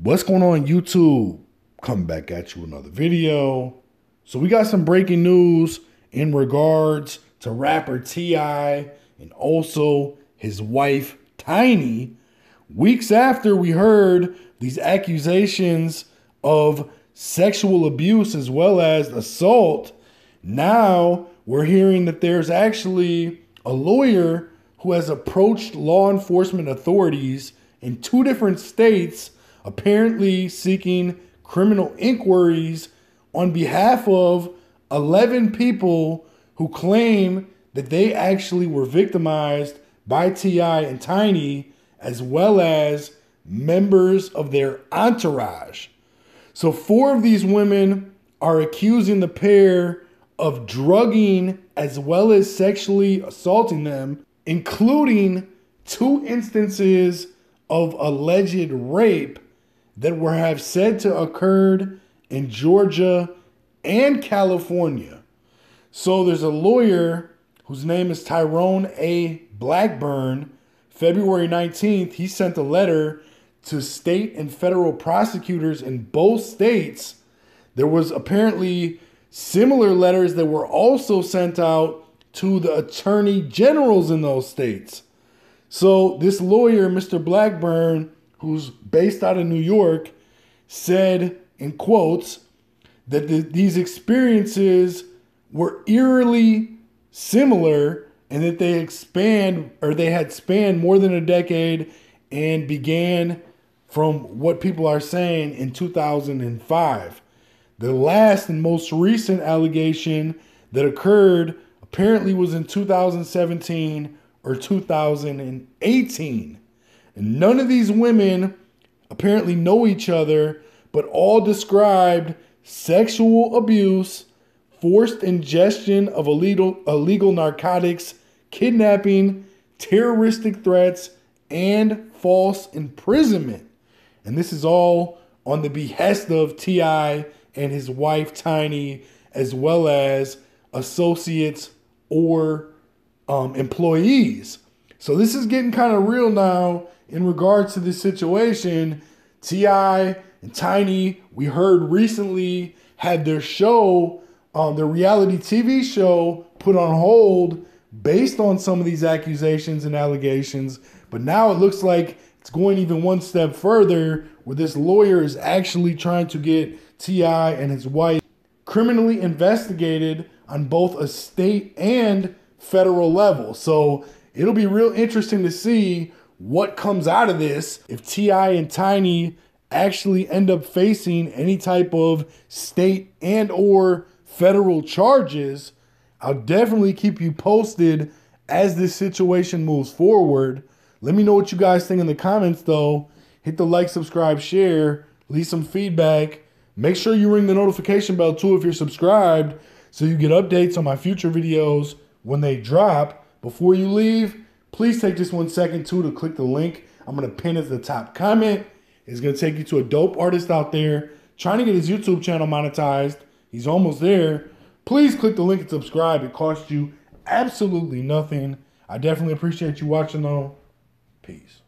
What's going on YouTube? Coming back at you another video. So we got some breaking news in regards to rapper T.I. and also his wife Tiny. Weeks after we heard these accusations of sexual abuse as well as assault, now we're hearing that there's actually a lawyer who has approached law enforcement authorities in two different states, apparently seeking criminal inquiries on behalf of 11 people who claim that they actually were victimized by T.I. and Tiny, as well as members of their entourage. So, four of these women are accusing the pair of drugging as well as sexually assaulting them, including two instances of alleged rape that were have said to occurred in Georgia and California. So there's a lawyer whose name is Tyrone A. Blackburn. February 19th, he sent a letter to state and federal prosecutors in both states. There was apparently similar letters that were also sent out to the attorney generals in those states. So this lawyer, Mr. Blackburn, who's based out of New York, said in quotes that the, these experiences were eerily similar and that they expand or they had spanned more than a decade and began from what people are saying in 2005. The last and most recent allegation that occurred apparently was in 2017 or 2018. And none of these women apparently know each other, but all described sexual abuse, forced ingestion of illegal, illegal narcotics, kidnapping, terroristic threats, and false imprisonment. And this is all on the behest of T.I. and his wife Tiny, as well as associates or um, employees. So this is getting kind of real now in regards to this situation. T.I. and Tiny, we heard recently, had their show, um, their reality TV show, put on hold based on some of these accusations and allegations. But now it looks like it's going even one step further, where this lawyer is actually trying to get T.I. and his wife criminally investigated on both a state and federal level. So it'll be real interesting to see what comes out of this if T.I. and Tiny actually end up facing any type of state and or federal charges. I'll definitely keep you posted as this situation moves forward. Let me know what you guys think in the comments though. Hit the like, subscribe, share, leave some feedback. Make sure you ring the notification bell too if you're subscribed so you get updates on my future videos when they drop. Before you leave, please take just one second too to click the link. I'm gonna pin it at the top comment. It's gonna take you to a dope artist out there trying to get his YouTube channel monetized. He's almost there. Please click the link and subscribe. It costs you absolutely nothing. I definitely appreciate you watching though. Peace.